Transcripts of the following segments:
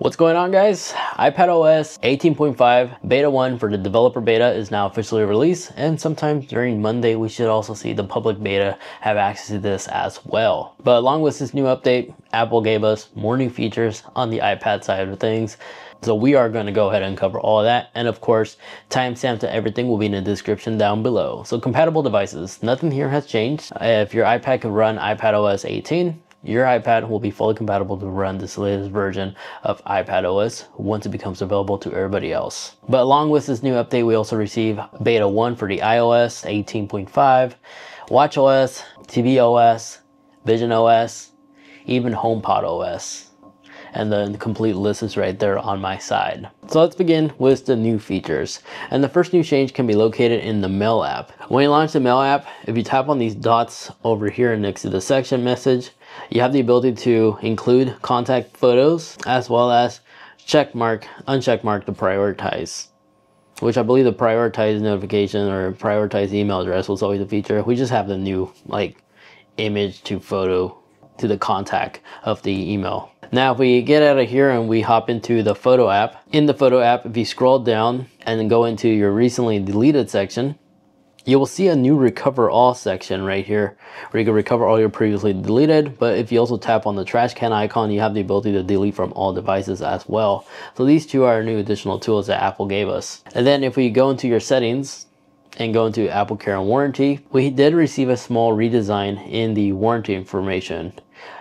What's going on guys? iPadOS 18.5 Beta 1 for the developer beta is now officially released and sometime during Monday we should also see the public beta have access to this as well. But along with this new update, Apple gave us more new features on the iPad side of things. So we are going to go ahead and cover all that. And of course, timestamp to everything will be in the description down below. So compatible devices, nothing here has changed. If your iPad can run iPadOS 18, your iPad will be fully compatible to run this latest version of iPad OS once it becomes available to everybody else. But along with this new update, we also receive beta 1 for the iOS 18.5, watchOS, tvOS, visionOS, even HomePod OS. And the complete list is right there on my side. So let's begin with the new features. And the first new change can be located in the Mail app. When you launch the Mail app, if you tap on these dots over here next to the section message, you have the ability to include contact photos as well as check mark, uncheck mark to prioritize. Which I believe the prioritize notification or prioritize email address was always a feature. We just have the new like image to photo to the contact of the email. Now if we get out of here and we hop into the photo app, in the photo app if you scroll down and go into your recently deleted section, you will see a new recover all section right here where you can recover all your previously deleted but if you also tap on the trash can icon you have the ability to delete from all devices as well. So these two are new additional tools that apple gave us. And then if we go into your settings and go into apple care and warranty we did receive a small redesign in the warranty information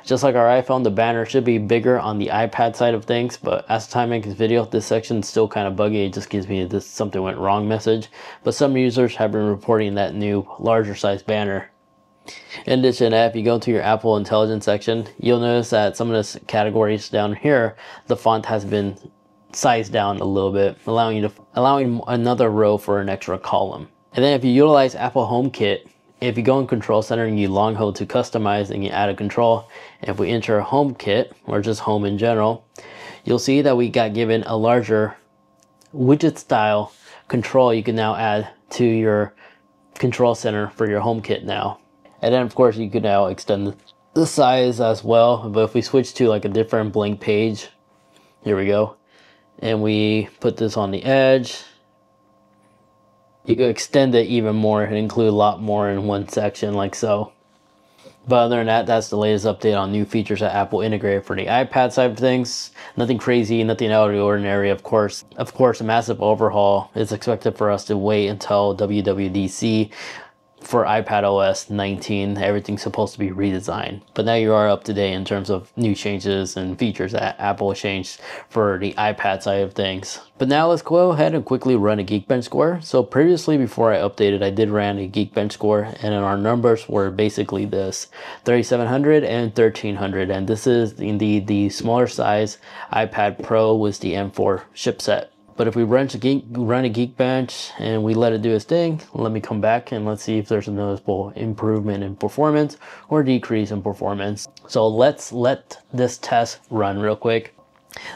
just like our iPhone, the banner should be bigger on the iPad side of things, but as time makes this video, this section is still kind of buggy. It just gives me this something went wrong message. But some users have been reporting that new larger size banner. In addition if you go to your Apple Intelligence section, you'll notice that some of the categories down here, the font has been sized down a little bit, allowing you to allowing another row for an extra column. And then if you utilize Apple HomeKit, if you go in control center and you long hold to customize and you add a control, if we enter HomeKit or just home in general, you'll see that we got given a larger widget style control you can now add to your control center for your HomeKit now. And then of course you can now extend the size as well. But if we switch to like a different blank page, here we go. And we put this on the edge you could extend it even more and include a lot more in one section like so. But other than that, that's the latest update on new features that Apple integrated for the iPad side of things. Nothing crazy, nothing out of the ordinary, of course. Of course, a massive overhaul is expected for us to wait until WWDC for iPad OS 19, everything's supposed to be redesigned. But now you are up to date in terms of new changes and features that Apple changed for the iPad side of things. But now let's go ahead and quickly run a Geekbench score. So previously, before I updated, I did run a Geekbench score, and our numbers were basically this 3700 and 1300. And this is indeed the smaller size iPad Pro with the M4 chipset. But if we run a, geek, run a Geekbench and we let it do its thing, let me come back and let's see if there's a noticeable improvement in performance or decrease in performance. So let's let this test run real quick.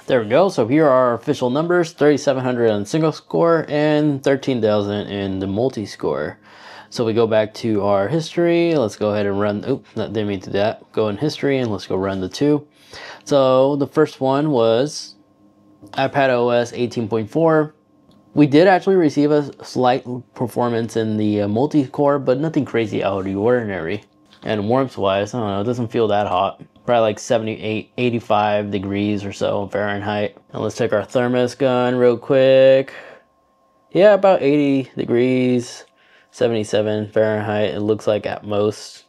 There we go. So here are our official numbers, 3,700 on single score and 13,000 in the multi-score. So we go back to our history. Let's go ahead and run. Oop, didn't mean to do that. Go in history and let's go run the two. So the first one was iPad OS 18.4. We did actually receive a slight performance in the uh, multi-core, but nothing crazy out of the ordinary. And warmth wise, I don't know, it doesn't feel that hot. Probably like 78, 85 degrees or so Fahrenheit. And let's take our thermos gun real quick. Yeah, about 80 degrees, 77 Fahrenheit, it looks like at most.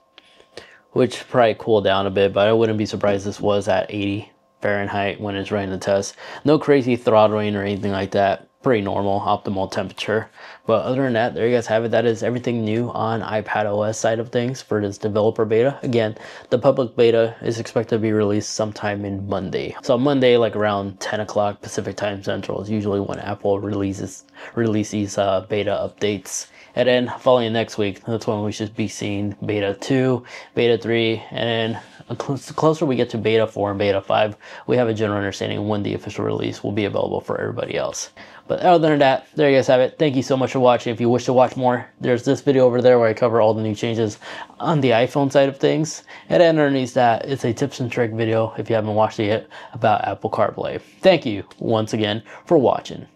Which probably cooled down a bit, but I wouldn't be surprised this was at 80 Fahrenheit when it's running the test. No crazy throttling or anything like that. Pretty normal, optimal temperature. But other than that, there you guys have it. That is everything new on iPad OS side of things for this developer beta. Again, the public beta is expected to be released sometime in Monday. So Monday, like around 10 o'clock Pacific Time Central is usually when Apple releases releases uh, beta updates. And then following next week, that's when we should be seeing beta 2, beta 3, and the closer we get to beta 4 and beta 5, we have a general understanding when the official release will be available for everybody else. But other than that, there you guys have it. Thank you so much for watching. If you wish to watch more, there's this video over there where I cover all the new changes on the iPhone side of things. And underneath that, it's a tips and trick video, if you haven't watched it yet, about Apple CarPlay. Thank you once again for watching.